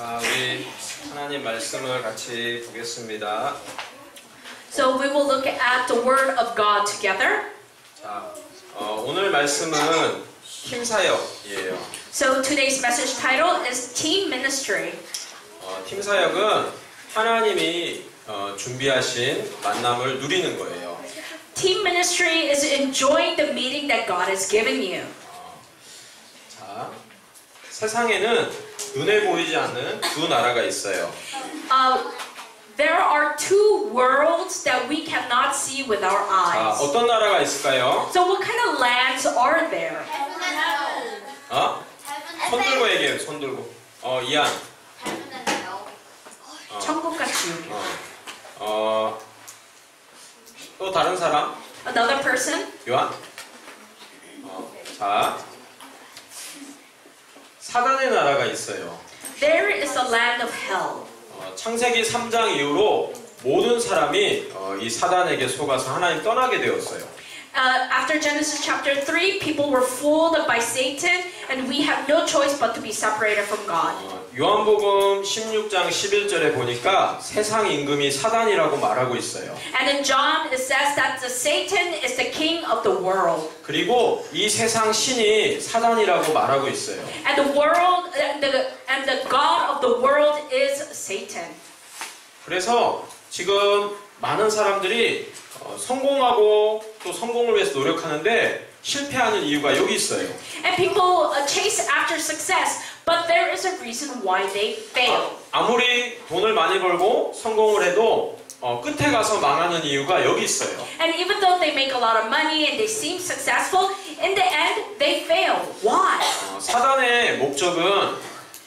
자, 우리 하나님 말씀을 같이 보겠습니다. So we will look at the Word of God together. 자, 어, 오늘 말씀은 팀 사역이에요. So today's message title is Team Ministry. 어, 팀 사역은 하나님이 어, 준비하신 만남을 누리는 거예요. Team Ministry is enjoying the meeting that God has given you. 자, 세상에는 눈에 보이지 않는 두 나라가 있어요. Uh, there are two worlds that we cannot see with our 자, eyes. 어떤 나라가 있을까요? So what kind of lands are there? Heaven and hell. 어? 손 들고 얘기해요. 손 들고. 어, 이안. Heaven and hell. 어, 천국과 지옥. 어, 어, 또 다른 사람? Another person? 요한. 어, 자, 사단의 나라가 있어요. There is the land of hell. 어, 창세기 3장 이후로 모든 사람이 어, 이 사단에게 속아서 하나님 떠나게 되었어요. Uh, after Genesis chapter 3, people were fooled by Satan, and we have no choice but to be separated from God. 어, 요한복음 16장 11절에 보니까 세상 임금이 사단이라고 말하고 있어요. And in John, it says that the Satan is the king of the world. 그리고 이 세상 신이 사단이라고 말하고 있어요. And the world, and the, and the God of the world is Satan. 그래서 지금 많은 사람들이 어, 성공하고 또 성공을 위해서 노력하는데 실패하는 이유가 여기 있어요. And people uh, chase after success, but there is a reason why they fail. 아무리 돈을 많이 벌고 성공을 해도 어, 끝에 가서 망하는 이유가 여기 있어요. And even though they make a lot of money and they seem successful, in the end, they fail. Why? 어, 사단의 목적은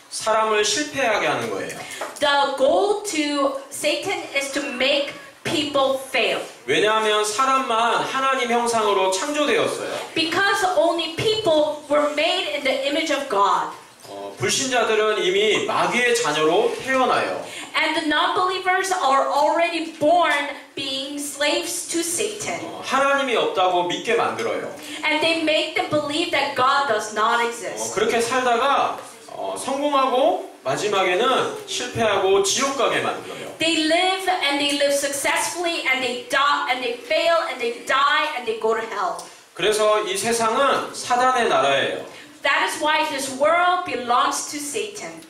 사람을 실패하게 하는 거예요. The goal to Satan is to make people fail. 왜냐하면 사람만 하나님 형상으로 창조되었어요. Because only people were made in the image of God. 어, 불신자들은 이미 마귀의 자녀로 태어나요. And the non-believers are already born being slaves to Satan. 어, 하나님이 없다고 믿게 만들어요. And they make them believe that God does not 어, exist. 그렇게 살다가 어, 성공하고 마지막에는 실패하고 지옥 가게 만들어요. They live and they live successfully and they die and they fail and they die and they go to hell. 그래서 이 세상은 사단의 나라예요. That is why this world belongs to Satan.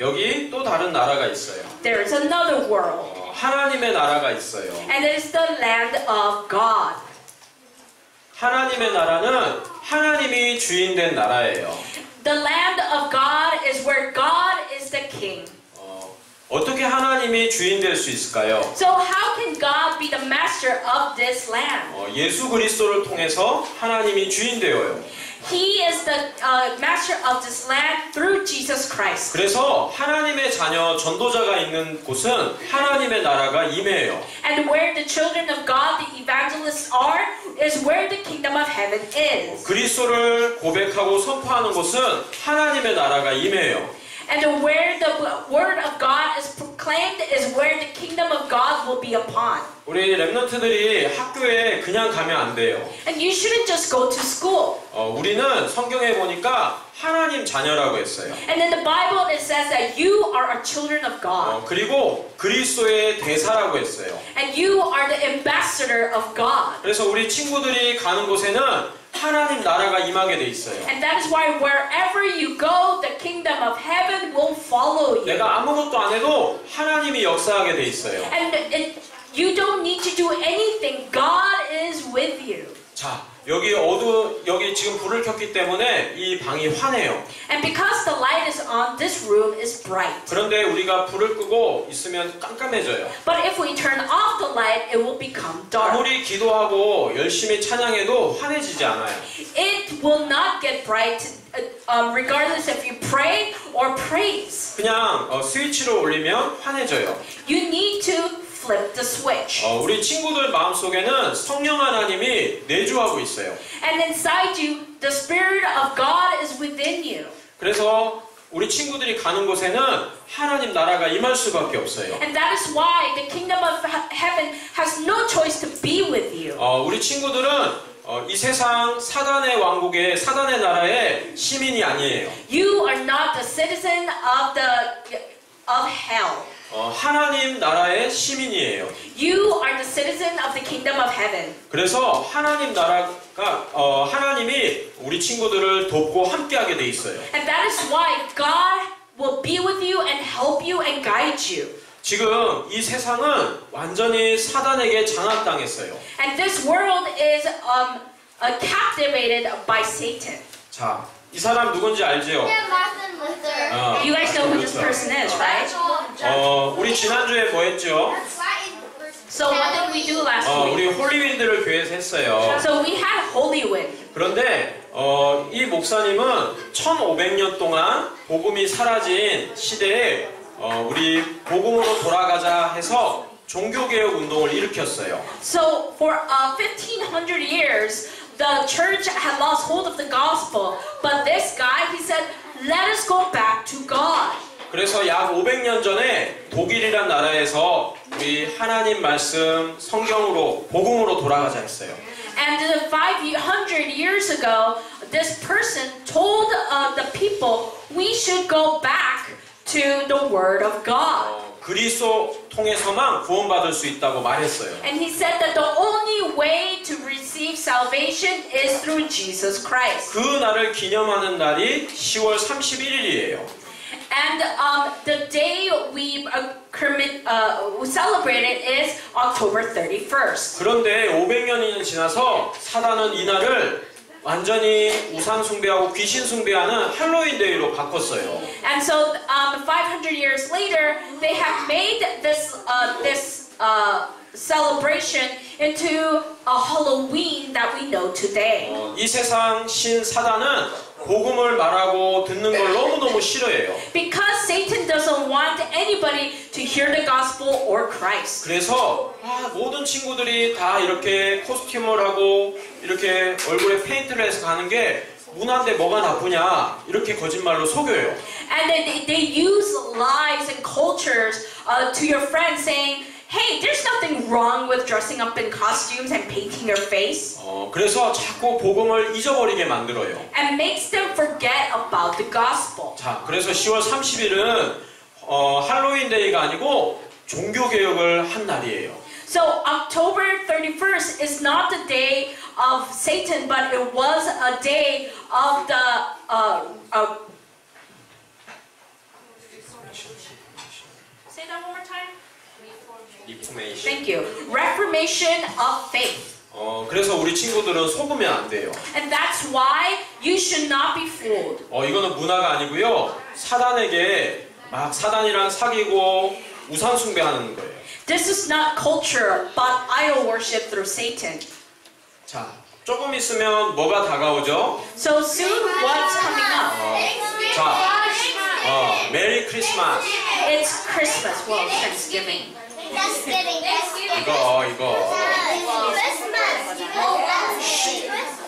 여기 또 다른 나라가 있어요. There is another world, 어, 하나님의 나라가 있어요. and it is the land of God. 하나님의 나라는 하나님이 주인 된 나라예요. The land of God is where God is the king. 어, 어떻게 하나님이 주인 될 수 있을까요? So how can God be the master of this land? 어, 예수 그리스도를 통해서 하나님이 주인 되어요. He is the uh, master of this land through Jesus Christ. 그래서 하나님의 자녀 전도자가 있는 곳은 하나님의 나라가 임해요. And where the children of God, the evangelists are, is where the kingdom of heaven is. 그리스도를 고백하고 선포하는 곳은 하나님의 나라가 임해요. And where the word of God is proclaimed is where the kingdom of God will be upon. 우리 랩런트들이 학교에 그냥 가면 안 돼요. And you shouldn't just go to school. 어, 우리는 성경에 보니까 하나님 자녀라고 했어요. And in the Bible it says that you are a children of God. 어, 그리고 그리스도의 대사라고 했어요. And you are the ambassador of God. 그래서 우리 친구들이 가는 곳에는 하나님 나라가 임하게 돼 있어요. And that is why wherever you go, the kingdom of heaven will follow you. 내가 아무것도 안 해도 하나님이 역사하게 돼 있어요. And it, you don't need to do anything. God is with you. 자, 여기 어두 여기 지금 불을 켰기 때문에 이 방이 환해요. And because the light is on, this room is bright. 그런데 우리가 불을 끄고 있으면 깜깜해져요. But if we turn off the light, it will become dark. 아무리 기도하고 열심히 찬양해도 환해지지 않아요. It will not get bright uh, um, regardless if you pray or praise. 그냥 어, 스위치를 올리면 환해져요. You need to flip the switch. 어, 우리 친구들 마음속에는 성령 하나님이 내주하고 있어요. And inside you, the Spirit of God is within you. 그래서 우리 친구들이 가는 곳에는 하나님 나라가 임할 수밖에 없어요. And that is why the kingdom of he- heaven has no choice to be with you. 어, 우리 친구들은 어, 이 세상 사단의 왕국의 사단의 나라의 시민이 아니에요. You are not the citizen of the of hell. 어, 하나님 나라의 시민이에요. You are the citizen of the kingdom of heaven. 그래서 하나님 나라가 어, 하나님이 우리 친구들을 돕고 함께하게 돼 있어요. And that is why God will be with you and help you and guide you. 지금 이 세상은 완전히 사단에게 장악당했어요. And this world is um, uh, captivated by Satan. 자, 이 사람 누군지 알지요? 어, You guys know who this 그렇죠. person is, right? 어, 우리 지난주에 뭐 했죠? So what did we do last 어, week? 우리 홀리윈드를 교회에서 했어요. So we had Holy Wind. 그런데 어, 이 목사님은 1500년 동안 복음이 사라진 시대에 어, 우리 복음으로 돌아가자 해서 종교개혁 운동을 일으켰어요. So for uh, 1500 years, the church had lost hold of the gospel. But this guy, he said, let us go back to God. 그래서 약 500년 전에 독일이란 나라에서 우리 하나님 말씀 성경으로 복음으로 돌아가자 했어요. And uh, 500 years ago, this person told uh, the people, we should go back to the Word of God. 어, 그리스도 통해서만 구원받을 수 있다고 말했어요. And he said that the only way to receive salvation is through Jesus Christ. 그 날을 기념하는 날이 10월 31일이에요. And um, the day we uh, uh, celebrate it is October 31st. 그런데 500년이 지나서 사단은 이 날을 완전히 우상 숭배하고 귀신 숭배하는 할로윈 데이로 바꿨어요. And so um, 500 years later, they have made this, uh, this uh, celebration into a Halloween that we know today. 어, 이 세상 신 사단은 복음을 말하고 듣는 걸 너무너무 싫어해요. Because Satan want anybody to hear the gospel or Christ. 그래서 아, 모든 친구들이 다 이렇게 코스튬을 하고 이렇게 얼굴에 페인트를 해서 가는 게 문화인데 뭐가 나쁘냐 이렇게 거짓말로 속여요. And then they, they use lies and cultures uh, to your friends saying, hey, there's nothing wrong with dressing up in costumes and painting your face. 어, 그래서 자꾸 복음을 잊어버리게 만들어요. And makes them forget about the gospel. 자, 그래서 10월 30일은 어, 할로윈 데이가 아니고 종교 개혁을 한 날이에요. So October 31st is not the day of Satan, but it was a day of the uh, uh, Say that one more time. 리포메이션. Thank you. Reformation of faith. 어, 그래서 우리 친구들은 속으면 안 돼요. And that's why you should not be fooled. 어, 이거는 문화가 아니고요. 사단에게 막 사단이랑 사귀고 우상 숭배하는 거예요. This is not culture, but idol worship through Satan. 자, 조금 있으면 뭐가 다가오죠? So soon, what's coming up? 어, 자, 어, 메리 크리스마스. It's Christmas. Well, Thanksgiving. Kidding. 이거, 이거. Christmas. Christmas.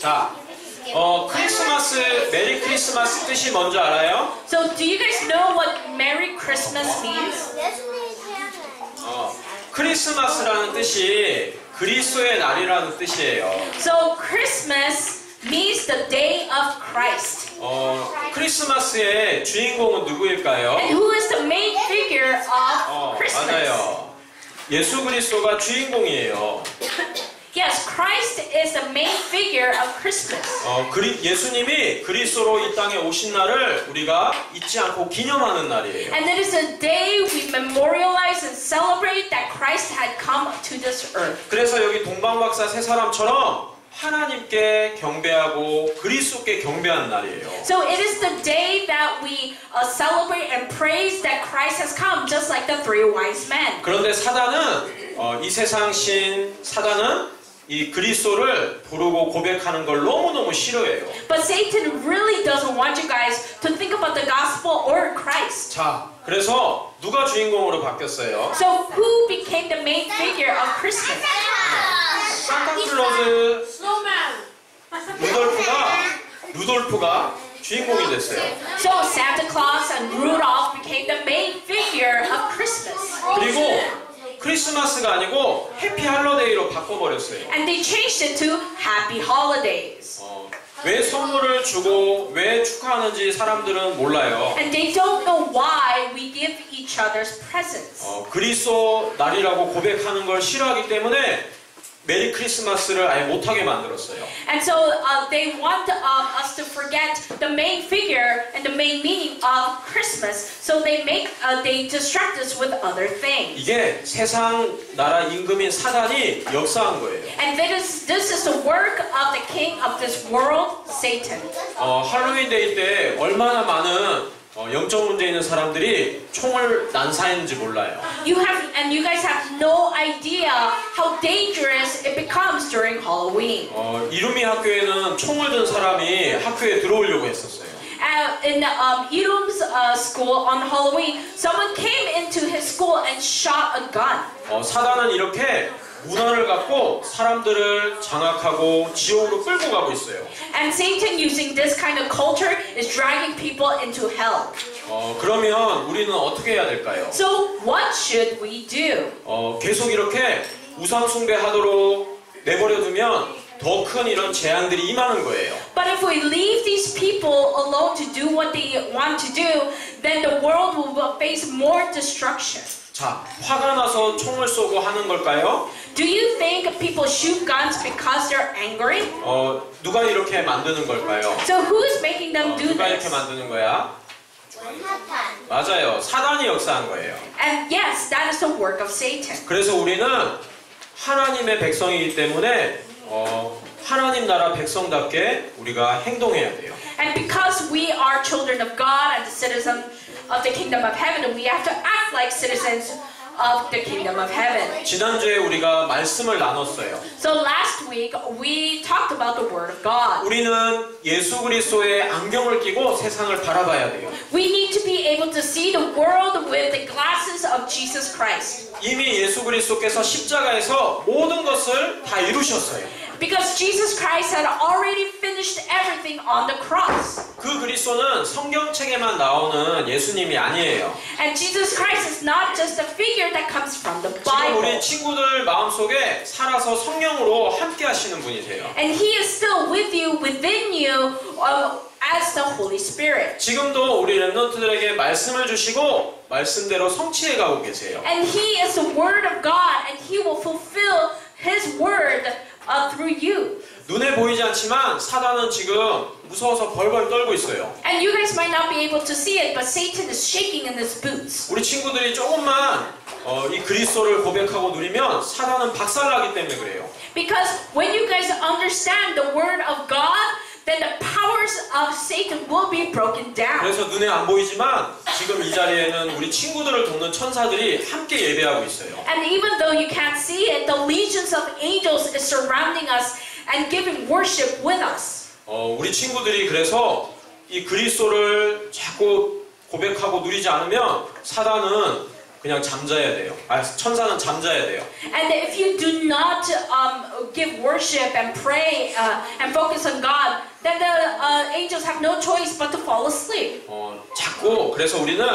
자, 어, 크리스마스, 메리 크리스마스 뜻이 뭔지 알아요? So, do you guys know what Merry Christmas means? 어, 크리스마스라는 뜻이 그리스도의 날이라는 뜻이에요. So, Christmas means the day of Christ. 어, 크리스마스의 주인공은 누구일까요? And who is the main figure 어, of Christmas? 맞아요. 예수 그리스도가 주인공이에요. Yes, Christ is the main figure of Christmas. 어, 그리, 예수님이 그리스도로 이 땅에 오신 날을 우리가 잊지 않고 기념하는 날이에요. And it is a day we memorialize and celebrate that Christ had come to this earth. 그래서 여기 동방박사 세 사람처럼 하나님께 경배하고 그리스도께 경배하는 날이에요. So it is the day that we uh, celebrate and praise that Christ has come, just like the three wise men. 그런데 사단은 어, 이 세상 신 사단은 이 그리스도를 부르고 고백하는 걸 너무너무 싫어해요. But Satan really doesn't want you guys to think about the gospel or Christ. 자, 그래서 누가 주인공으로 바뀌었어요? So who became the main figure of Christmas? 산타클로즈 루돌프가 루돌프가 주인공이 됐어요. So Santa Claus and Rudolph became the main figure of Christmas. 그리고 크리스마스가 아니고 해피 할러데이로 바꿔버렸어요. And they changed it to Happy Holidays. 어, 왜 선물을 주고 왜 축하하는지 사람들은 몰라요. And they don't know why we give each other's presents. 어, 그리스도 날이라고 고백하는 걸 싫어하기 때문에 메리 크리스마스를 아예 못하게 만들었어요. And so uh, they want um, us to forget the main figure and the main meaning of Christmas. So they make uh, they distract us with other things. 이게 세상 나라 임금인 사단이 역사한 거예요. And this is, this is the work of the king of this world, Satan. 어, 할로윈 데이 때 얼마나 많은 어, 영적 문제 있는 사람들이 총을 난사했는지 몰라요. You have and you guys have no idea how dangerous it becomes during Halloween. 어, 이루미 학교에는 총을 든 사람이 학교에 들어오려고 했었어요. Uh, in um, Irum's uh, school on Halloween, someone came into his school and shot a gun. 어, 사단은 이렇게 문화를 갖고 사람들을 장악하고 지옥으로 끌고 가고 있어요. And Satan, using this kind of culture, is dragging people into hell. 어, 그러면 우리는 어떻게 해야 될까요? So, what should we do? 어, 계속 이렇게 우상 숭배하도록 내버려 두면 더큰 이런 재앙들이 임하는 거예요. But if we leave these people alone to do what they want to do, then the world will face more destruction. 자, 화가 나서 총을 쏘고 하는 걸까요? Do you think people shoot guns because they're angry? 어, 누가 이렇게 만드는 걸까요? So who's making them 어, do 누가 이렇게 this? 만드는 거야? 사탄. 맞아요. 사단이 역사한 거예요. And yes, that is the work of Satan. 그래서 우리는 하나님의 백성이기 때문에 어, 하나님 나라 백성답게 우리가 행동해야 돼요. And because we are children of God and citizens of the kingdom of heaven, we have to act like citizens of the kingdom of heaven. 지난주에 우리가 말씀을 나눴어요. So last week we talked about the word of God. 우리는 예수 그리스도의 안경을 끼고 세상을 바라봐야 돼요. We need to be able to see the world with the glasses of Jesus Christ. 이미 예수 그리스도께서 십자가에서 모든 것을 다 이루셨어요. Because Jesus Christ had already finished everything on the cross. 그 그리스도는 성경책에만 나오는 예수님이 아니에요. And Jesus Christ is not just a figure that comes from the 지금 우리 Bible. 친구들 마음속에 살아서 성령으로 함께 하시는 분이세요. And He is still with you, within you, uh, as the Holy Spirit. 지금도 우리 랩런트들에게 말씀을 주시고 말씀대로 성취해 가고 계세요. And He is the Word of God, and He will fulfill His Word uh, through you. 눈에 보이지 않지만 사단은 지금 무서워서 벌벌 떨고 있어요. And you guys might not be able to see it, but Satan is shaking in his boots. 우리 친구들이 조금만 어, 이 그리스도를 고백하고 누리면 사단은 박살나기 때문에 그래요. Because when you guys understand the Word of God, then the powers of Satan will be broken down. 그래서 눈에 안 보이지만 지금 이 자리에는 우리 친구들을 돕는 천사들이 함께 예배하고 있어요. And even though you can't see it, the legions of angels is surrounding us and giving worship with us. 어, 우리 친구들이 그래서 이 그리스도를 자꾸 고백하고 누리지 않으면 사단은 그냥 잠자야 돼요. 아, 천사는 잠자야 돼요. And if you do not um, give worship and pray uh, and focus on God, then the uh, angels have no choice but to fall asleep. 어, 자꾸 그래서 우리는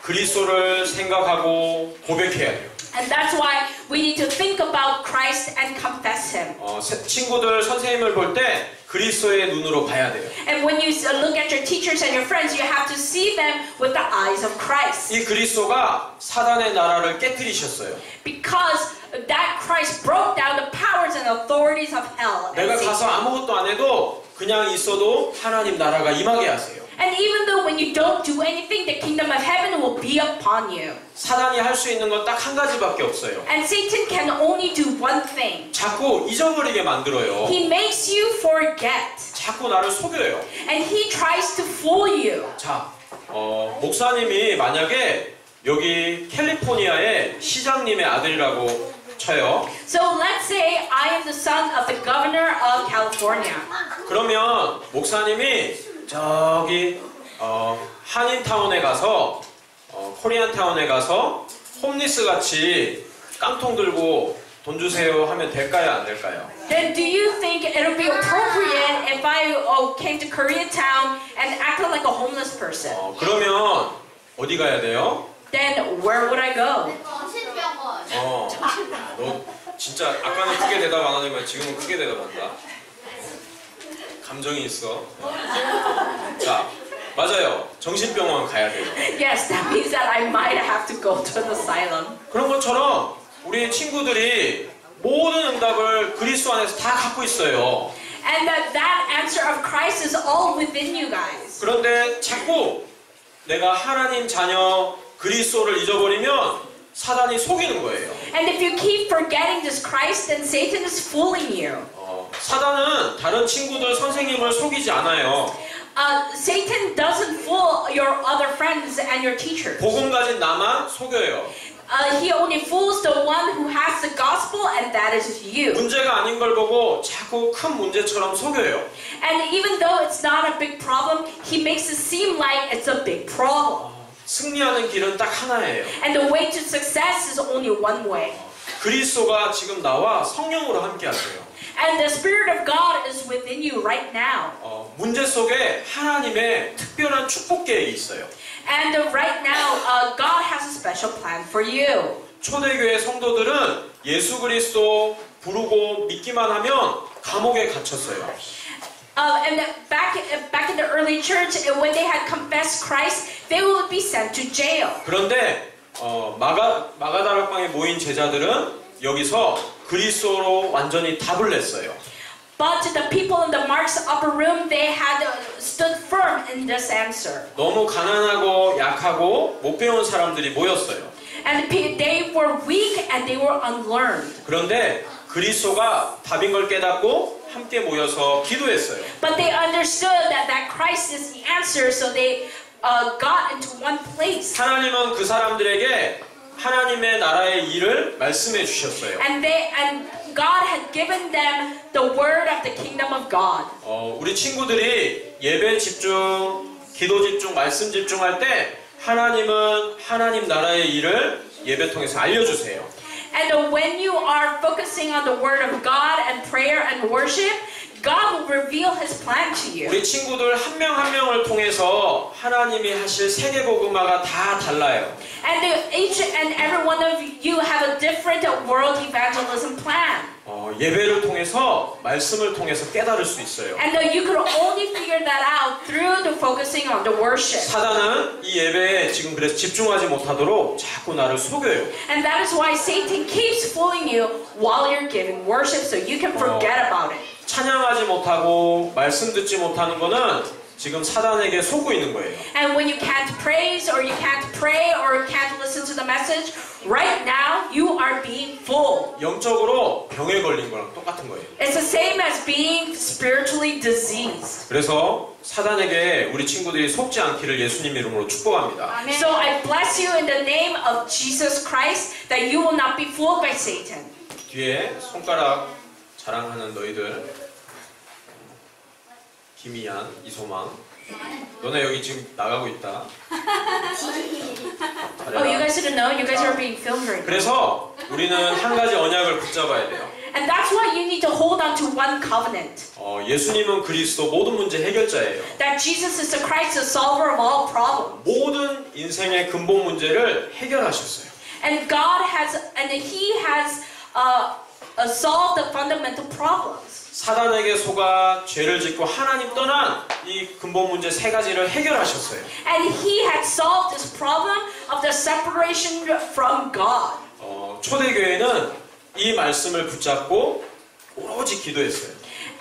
그리스도를 생각하고 고백해야 돼요. And that's why we need to think about Christ and confess Him. 어, 세- 친구들 선생님을 볼때 그리스도의 눈으로 봐야 돼요. And when you uh, look at your teachers and your friends, you have to see them with the eyes of Christ. 이 그리스도가 사단의 나라를 깨뜨리셨어요. Because that Christ broke down the powers and authorities of hell. 내가. 가서 아무것도 안 해도 그냥 있어도 하나님 나라가 임하게 하세요. And even though when you don't do anything, the kingdom of heaven will be upon you. 사단이 할 수 있는 건 딱 한 가지밖에 없어요. And Satan can only do one thing. 자꾸 잊어버리게 만들어요. He makes you forget. 자꾸 나를 속여요. And he tries to fool you. 자, 어, 목사님이 만약에 여기 캘리포니아의 시장님의 아들이라고 쳐요. So let's say I am the son of the governor of California. 그러면 목사님이 저기 어, 한인타운에 가서 어, 코리안타운에 가서 홈리스 같이 깡통 들고 돈 주세요 하면 될까요 안 될까요? Then do you think it'll be appropriate if I oh, came to Koreatown and acted like a homeless person? 어, 그러면 어디 가야 돼요? Then where would I go? 정신병원. 어, 야, 너 진짜 아까는 크게 대답 안 하더니만 지금은 크게 대답한다. 감정이 있어. 자, 맞아요. 정신병원 가야 돼요. Yes, that means that I might have to go to an asylum. 그런 것처럼 우리 친구들이 모든 응답을 그리스도 안에서 다 갖고 있어요. And that that answer of Christ is all within you guys. 그런데 자꾸 내가 하나님 자녀 그리스도를 잊어버리면 사단이 속이는 거예요. And if you keep forgetting this Christ, then Satan is fooling you. 어, 사단은 다른 친구들 선생님을 속이지 않아요. Uh, Satan doesn't fool your other friends and your teachers. 복음 가진 나만 속여요. Uh, he only fools the one who has the gospel, and that is you. 문제가 아닌 걸 보고 자꾸 큰 문제처럼 속여요. And even though it's not a big problem, he makes it seem like it's a big problem. 승리하는 길은 딱 하나예요. And the way to success is only one way. 그리스도가 지금 나와 성령으로 함께 하세요. And the Spirit of God is within you right now. 어, 문제 속에 하나님의 특별한 축복 계획이 있어요. And uh, right now, uh, God has a special plan for you. 초대교회 성도들은 예수 그리스도 부르고 믿기만 하면 감옥에 갇혔어요. Uh, and back back in the early church, uh, when they had confessed Christ, they would be sent to jail. 그런데 어, 마가 마가다락방에 모인 제자들은 여기서 그리스도로 완전히 답을 냈어요. But the people in the Mark's upper room, they had uh, stood firm in this answer. 너무 가난하고 약하고 못 배운 사람들이 모였어요. And they were weak and they were unlearned. 그런데 그리스도가 답인 걸 깨닫고 함께 모여서 기도했어요. But they understood that, that Christ is the answer, so they uh, got into one place. 하나님은 그 사람들에게 하나님의 나라의 일을 말씀해 주셨어요. And they and God had given them the word of the kingdom of God. 어, 우리 친구들이 예배 집중, 기도 집중, 말씀 집중할 때 하나님은 하나님 나라의 일을 예배 통해서 알려주세요. And uh, when you are focusing on the word of God and prayer and worship, God will reveal his plan to you. 우리 친구들 한 명 한 명을 통해서 하나님이 하실 세계 복음화가 다 달라요. And uh, each and every one of you have a different uh, world evangelism plan. 어, 예배를 통해서 말씀을 통해서 깨달을 수 있어요. And uh, you could only figure that out through the focusing on the worship. 사단은 이 예배에 지금 그래서 집중하지 못하도록 자꾸 나를 속여요. And that is why Satan keeps fooling you while you're giving worship so you can forget about it. 찬양하지 못하고 말씀 듣지 못하는 거는 지금 사단에게 속고 있는 거예요. And when you can't praise or you can't pray or can't listen to the message, right now you are being fooled. 영적으로 병에 걸린 거랑 똑같은 거예요. It's the same as being spiritually diseased. 그래서 사단에게 우리 친구들이 속지 않기를 예수님 이름으로 축복합니다. So I bless you in the name of Jesus Christ that you will not be fooled by Satan. 뒤에 손가락 자랑하는 너희들 김희안, 이소망 너네 여기 지금 나가고 있다. Oh, you 잘해라. guys didn't know? You guys are being filmed right now. 그래서 우리는 한 가지 언약을 붙잡아야 돼요. And that's why you need to hold on to one covenant. 어, 예수님은 그리스도 모든 문제 해결자예요. That Jesus is the Christ, the solver of all problems. 모든 인생의 근본 문제를 해결하셨어요. And God has, and He has uh, uh, solved the fundamental problems. 사단에게 속아 죄를 짓고 하나님 떠난 이 근본 문제 세 가지를 해결하셨어요. And He had solved this problem of the separation from God. 어, 초대교회는 이 말씀을 붙잡고 오로지 기도했어요.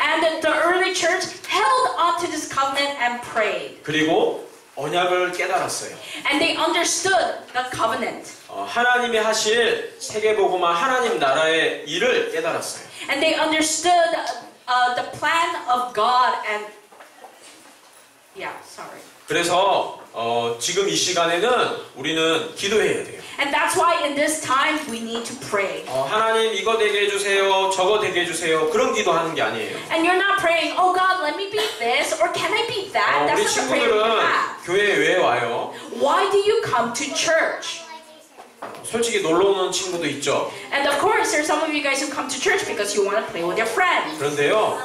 And the early church held on to this covenant and prayed. 그리고 언약을 깨달았어요. And they understood the covenant. 어, 하나님이 하실 세계 복음화 하나님 나라의 일을 깨달았어요. And they understood uh, the plan of God and yeah, sorry. 그래서 어, 지금 이 시간에는 우리는 기도해야 돼요. And that's why in this time we need to pray. 어, 하나님 이거 되게 해주세요, 저거 되게 해주세요. 그런 기도하는 게 아니에요. And you're not praying, oh God, let me beat this or can I beat that? 어, 우리 That's not the prayer you 친구들은 have. 교회에 왜 와요? Why do you come to church? 솔직히 놀러 오는 친구도 있죠. And of course, there's some of you guys who come to church because you want to play with your friends. 그런데요,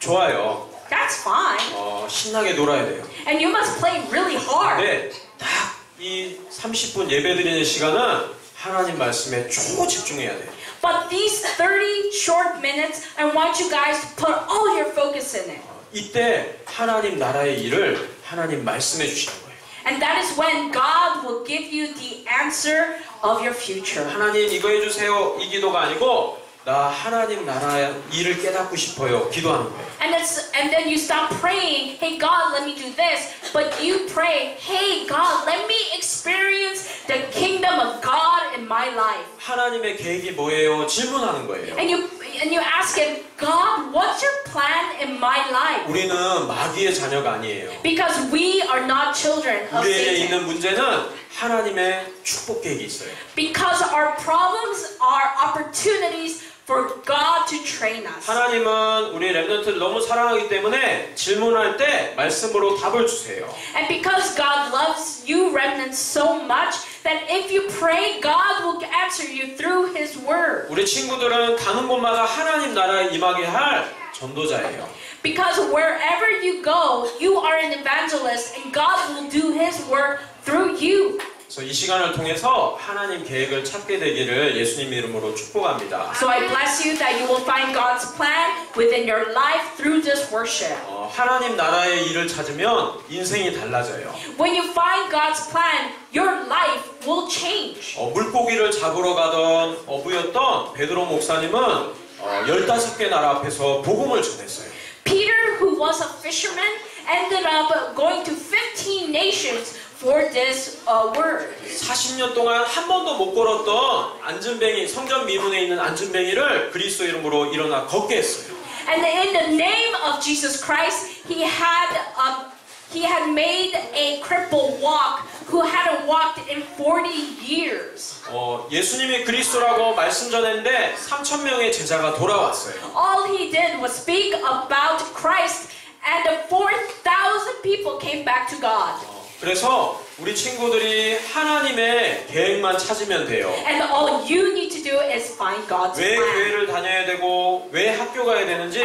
좋아요. That's fine. 어, 신나게 놀아야 돼요. And you must play really hard. 근데 딱이 30분 예배 드리는 시간은 하나님 말씀에 초집중해야 돼요. But these 30 short minutes, I want you guys to put all your focus in it. 어, 이때 하나님 나라의 일을 하나님 말씀해 주시는 거예요. And that is when God will give you the answer of your future. 하나님 이거 해주세요 이 기도가 아니고 나 하나님 나라의 일을 깨닫고 싶어요 기도하는 거예요. And it's and then you stop praying, hey God, let me do this. But you pray, hey God, let me experience the kingdom of God in my life. 하나님의 계획이 뭐예요? 질문하는 거예요. And you and you ask him, God, what's your plan in my life? 우리는 마귀의 자녀가 아니에요. Because we are not children of 우리에게 Satan. 있는 문제는 하나님의 축복 계획이 있어요. Because our problems are opportunities for God to train us. 하나님은 우리 랩런트를 너무 사랑하기 때문에 질문할 때 말씀으로 답을 주세요. And because God loves you remnants so much that if you pray, God will answer you through His Word. 우리 친구들은 가는 곳마다 하나님 나라에 임하게 할 전도자예요. Because wherever you go, you are an evangelist and God will do His work through you. 그래서 이 시간을 통해서 하나님 계획을 찾게 되기를 예수님 이름으로 축복합니다. So I bless you that you will find God's plan within your life through this worship. 어, 하나님 나라의 일을 찾으면 인생이 달라져요. When you find God's plan, your life will change. 어, 물고기를 잡으러 가던 어부였던 베드로 목사님은 어, 15개 나라 앞에서 복음을 전했어요. Peter, who was a fisherman, ended up going to 15 nations for this uh, word. 40년 동안 한 번도 못 걸었던 안전뱅이 성전 미문에 있는 안전뱅이를 그리스도 이름으로 일어나 걷게 했어요. And in the name of Jesus Christ, he had um, he had made a cripple walk who hadn't walked in 40 years. 어, 예수님이 그리스도라고 말씀 전했는데 3천 명의 제자가 돌아왔어요. All he did was speak about Christ, and the 4,000 people came back to God. 어, 그래서 우리 친구들이 하나님의 계획만 찾으면 돼요. And all you need to do is find God's 왜 plan. 교회를 다녀야 되고 왜 학교 가야 되는지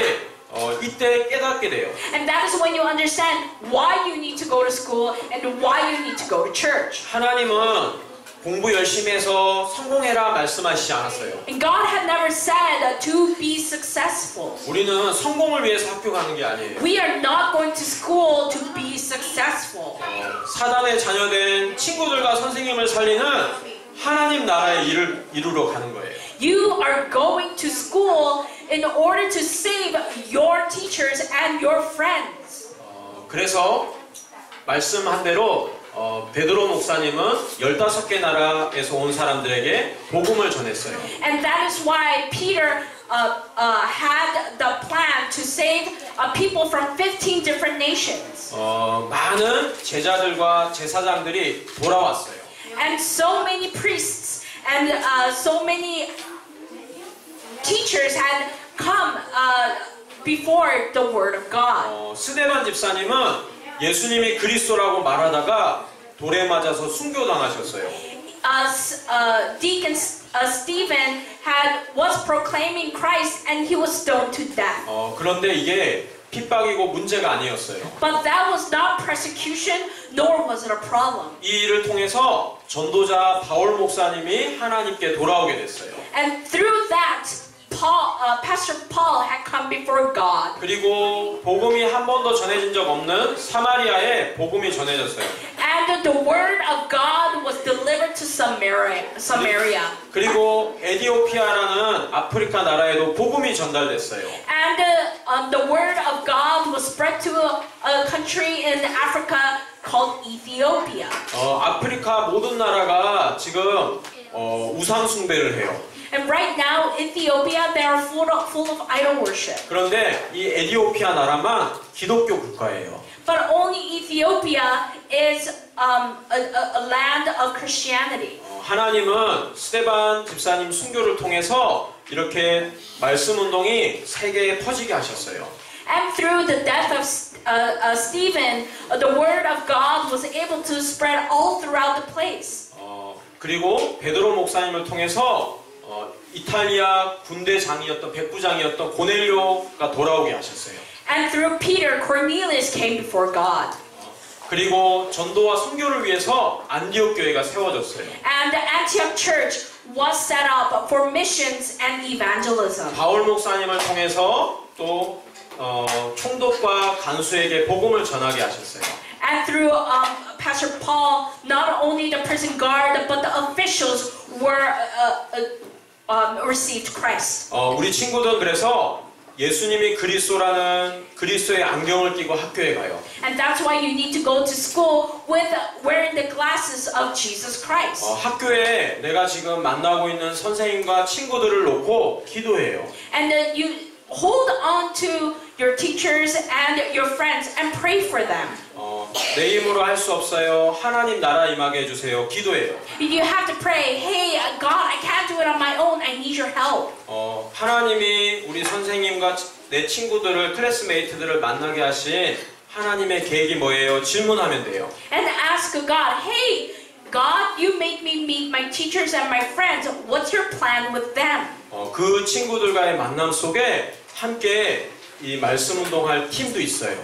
어, 이때 깨닫게 돼요. And that is when you understand why you need to go to school and why you need to go to church. 하나님은 공부 열심히 해서 성공해라 말씀하시지 않았어요. And God had never said uh, to be successful. 우리는 성공을 위해서 학교 가는 게 아니에요. We are not going to school to be successful. 어, 사단의 자녀된 친구들과 선생님을 살리는 하나님 나라의 일을 이루러 가는 거예요. You are going to school in order to save your teachers and your friends. 어, 그래서 말씀한 대로 어, 베드로 목사님은 15개 나라에서 온 사람들에게 복음을 전했어요. And that is why Peter uh, uh, had the plan to save uh, people from 15 different nations. 어, 많은 제자들과 제사장들이 돌아왔어요. And so many priests and uh, so many teachers had come uh, before the Word of God. 어, 스데반 집사님은 예수님이 그리스도라고 말하다가 돌에 맞아서 순교당하셨어요. Uh, S- uh, Deacon uh, Stephen had was proclaiming Christ and he was stoned to death. 어, 그런데 이게 핍박이고 문제가 아니었어요. But that was not persecution, nor was it a problem. 이 일을 통해서 전도자 바울 목사님이 하나님께 돌아오게 됐어요. And through that, Paul, uh, Pastor Paul had come before God. 그리고 복음이 한 번도 전해진 적 없는 사마리아에 복음이 전해졌어요. And the word of God was delivered to Samaria. Samaria. 그리고 에디오피아라는 아프리카 나라에도 복음이 전달됐어요. And uh, um, the word of God was spread to a, a country in Africa called Ethiopia. 어, 아프리카 모든 나라가 지금 어, 우상 숭배를 해요. And right now, Ethiopia, they are full of, full of idol worship. 그런데 이 에디오피아 나라만 기독교 국가예요. But only Ethiopia is um, a, a, a land of Christianity. 어, 하나님은 스테반 집사님 순교를 통해서 이렇게 말씀 운동이 세계에 퍼지게 하셨어요. And through the death of uh, uh, Stephen, uh, the word of God was able to spread all throughout the place. 어, 그리고 베드로 목사님을 통해서 어, 이탈리아 군대장이었던 백부장이었던 고넬료가 돌아오게 하셨어요. And through Peter, Cornelius came before God. 그리고 전도와 선교를 위해서 안디옥 교회가 세워졌어요. And the Antioch church was set up for missions and evangelism. 바울 목사님을 통해서 또 어, 총독과 간수에게 복음을 전하게 하셨어요. And through um, Pastor Paul, not only the prison guard, but the officials were uh, uh, um, received Christ. 어, 우리 친구들은 그래서 예수님이 그리스도라는 그리스도의 안경을 끼고 학교에 가요. And that's why you need to go to school with wearing the glasses of Jesus Christ. 어, 학교에 내가 지금 만나고 있는 선생님과 친구들을 놓고 기도해요. And then you hold on to your teachers and your friends and pray for them. 어, 내 힘으로 할 수 없어요. 하나님 나라 임하게 해주세요. 기도해요. You have to pray, hey, God, I can't do it on my own. I need your help. 어, 하나님이 우리 선생님과 내 친구들을 클래스메이트들을 만나게 하신 하나님의 계획이 뭐예요? 질문하면 돼요. And ask God, hey, God, you made me meet my teachers and my friends. What's your plan with them? 어, 그 친구들과의 만남 속에 함께 이 말씀 운동할 팀도 있어요.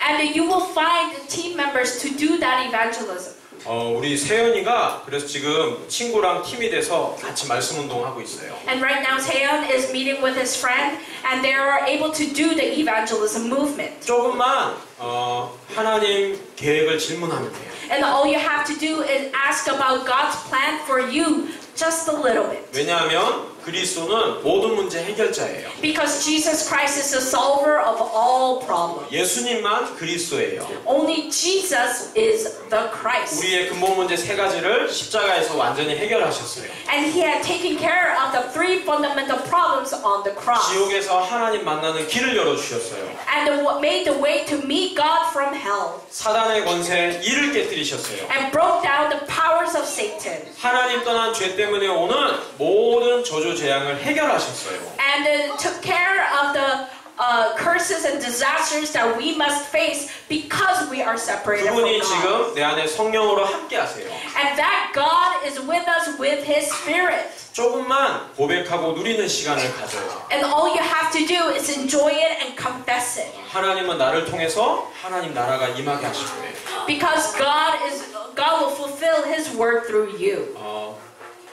And you will find team members to do that evangelism. 어, 우리 세연이가 그래서 지금 친구랑 팀이 돼서 같이 말씀 운동하고 있어요. And right now, Taeyeon is meeting with his friend, and they are able to do the evangelism movement. 조금만 어, 하나님 계획을 질문하면 돼요. And all you have to do is ask about God's plan for you just a little bit. 왜냐하면 그리스도는 모든 문제 해결자예요. Because Jesus Christ is the solver of all problems. 예수님만 그리스도예요. Only Jesus is the Christ. 우리의 근본 문제 세 가지를 십자가에서 완전히 해결하셨어요. And he had taken care of the three fundamental problems on the cross. 지옥에서 하나님 만나는 길을 열어 주셨어요. And what made the way to meet God from hell. 사단의 권세 이를 깨뜨리셨어요. And broke down the powers of Satan. 하나님 떠난 죄 때문에 오는 모든 저주 재앙을 해결하셨어요. And uh, took care of the uh, curses and disasters that we must face because we are separated from 그분이 God. 지금 내 안에 성령으로 함께 하세요. And that God is with us with His Spirit. 조금만 고백하고 누리는 시간을 가져요. And all you have to do is enjoy it and confess it. 하나님은 나를 통해서 하나님 나라가 임하게 하실 거예요. Because God is God will fulfill His word through you. 어,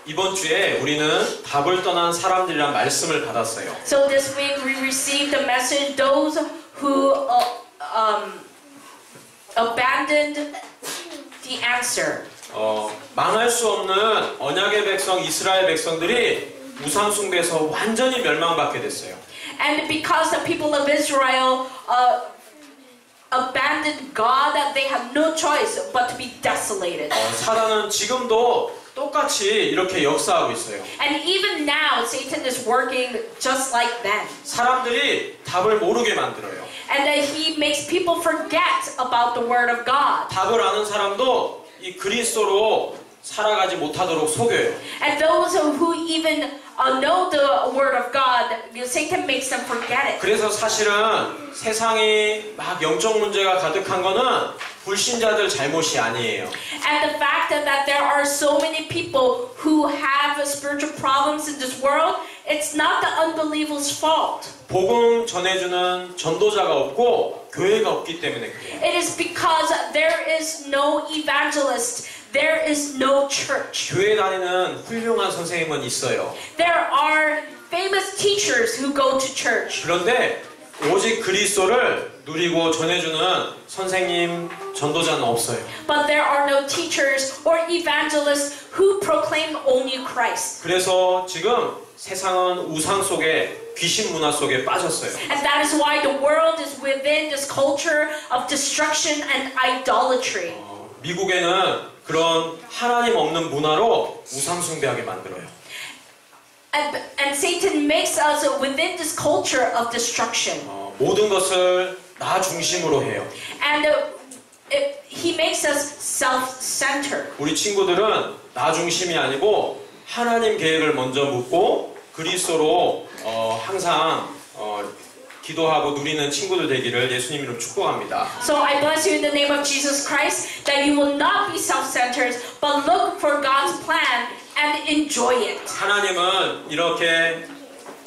이번 주에 우리는 답을 떠난 사람들이란 말씀을 받았어요. So this week we received the message: those who uh, um, abandoned the answer. 어, 망할 수 없는 언약의 백성 이스라엘 백성들이 우상 숭배에서 완전히 멸망받게 됐어요. And because the people of Israel uh, abandoned God, they have no choice but to be desolated. 어, 사단은 지금도 똑같이 이렇게 역사하고 있어요. And even now, Satan is working just like then. 사람들이 답을 모르게 만들어요. And he makes people forget about the word of God. 답을 아는 사람도 이 그리스도로 살아가지 못하도록 속여요. And those who even uh, know the word of God, Satan makes them forget it. 그래서 사실은 세상이 막 영적 문제가 가득한 거는 불신자들 잘못이 아니에요. And the fact that, that there are so many people who have spiritual problems in this world, it's not the unbelievers' fault. 복음 전해주는 전도자가 없고 교회가 없기 때문에 그래요. It is because there is no evangelist, there is no church. 교회 다니는 훌륭한 선생님은 있어요. There are famous teachers who go to church, 그런데 오직 그리스도를 누리고 전해주는 선생님, 전도자는 없어요. but there are no teachers or evangelists who proclaim only Christ. 그래서 지금 세상은 우상 속에 귀신 문화 속에 빠졌어요. And that is why the world is within this culture of destruction and idolatry. 어, 미국에는 그런 하나님 없는 문화로 우상 숭배하게 만들어요. And, and Satan makes us within this culture of destruction. 어, 모든 것을 나 중심으로 해요. And uh, it, he makes us self-centered. 우리 친구들은 나 중심이 아니고 하나님 계획을 먼저 묻고 그리스도로 어, 항상 어, 기도하고 누리는 친구들 되기를 예수님 이름 축복합니다. So I bless you in the name of Jesus Christ that you will not be self-centered, but look for God's plan and enjoy it. 하나님은 이렇게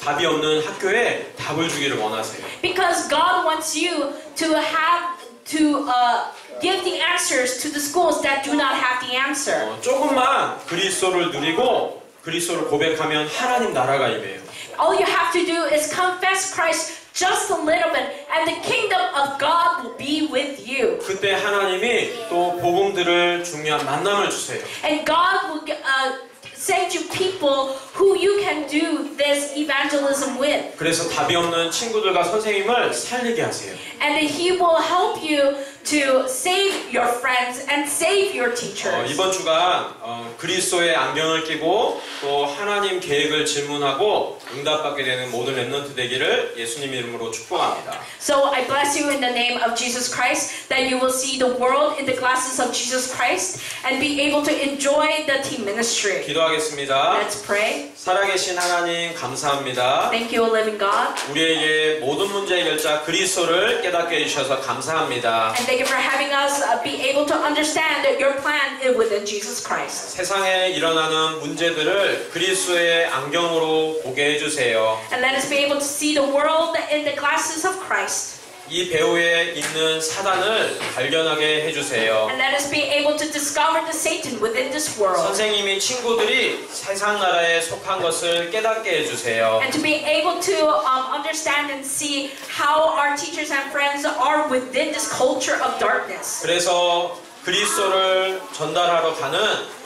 답이 없는 학교에 답을 주기를 원하세요. Because God wants you to have to uh, give the answers to the schools that do not have the answer. 어, 조금만 그리스도를 누리고 그리스도를 고백하면 하나님 나라가 임해요. All you have to do is confess Christ just a little bit, and the kingdom of God will be with you. 그때 하나님이 또 복음 들을 중요한 만남을 주세요. And God will uh, send you people who you can do this evangelism with. 그래서 답이 없는 친구들과 선생님을 살리게 하세요. And He will help you to save your friends and save your 어, teachers. 이번 주간 어, 그리스도의 안경을 끼고 또 하나님 계획을 질문하고 응답받게 되는 모든 랩런트 되기를 예수님 이름으로 축복합니다. So I bless you in the name of Jesus Christ that you will see the world in the glasses of Jesus Christ and be able to enjoy the team ministry. 기도하겠습니다. Let's pray. 살아계신 하나님 감사합니다. Thank you, living God. 우리에게 모든 문제의 결자 그리스도를 깨닫게 해주셔서 감사합니다. And thank you for having us uh, be able to understand your plan within Jesus Christ. 세상에 일어나는 문제들을 그리스도의 안경으로 보게 해주세요. And let us be able to see the world in the glasses of Christ. 이 배후에 있는 사단을 발견하게 해주세요. And let us be able to discover the Satan within this world. 선생님이 친구들이 세상 나라에 속한 것을 깨닫게 해주세요. And to be able to um, understand and see how our teachers and friends are within this culture of darkness. 그래서 그리스도를 전달하러 가는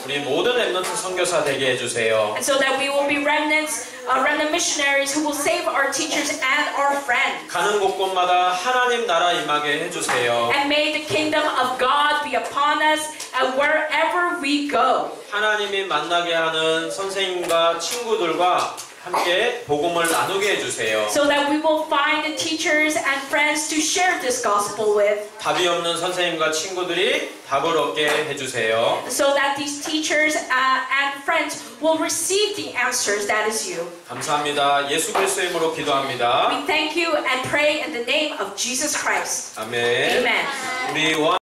우리 모든 랩런트 선교사 되게 해주세요. And so that we will be remnants, uh, remnant missionaries who will save our teachers and our friends. 가는 곳곳마다 하나님 나라 임하게 해주세요. And may the kingdom of God be upon us and wherever we go. 하나님이 만나게 하는 선생님과 친구들과 함께 복음을 나누게 해주세요. So that we will find teachers and friends to share this gospel with. 답이 없는 선생님과 친구들이 답을 얻게 해주세요. So that these teachers uh, and friends will receive the answers that is you. 감사합니다. 예수 그리스도 이름으로 기도합니다. We thank you and pray in the name of Jesus Christ. 아멘. Amen. 우리 원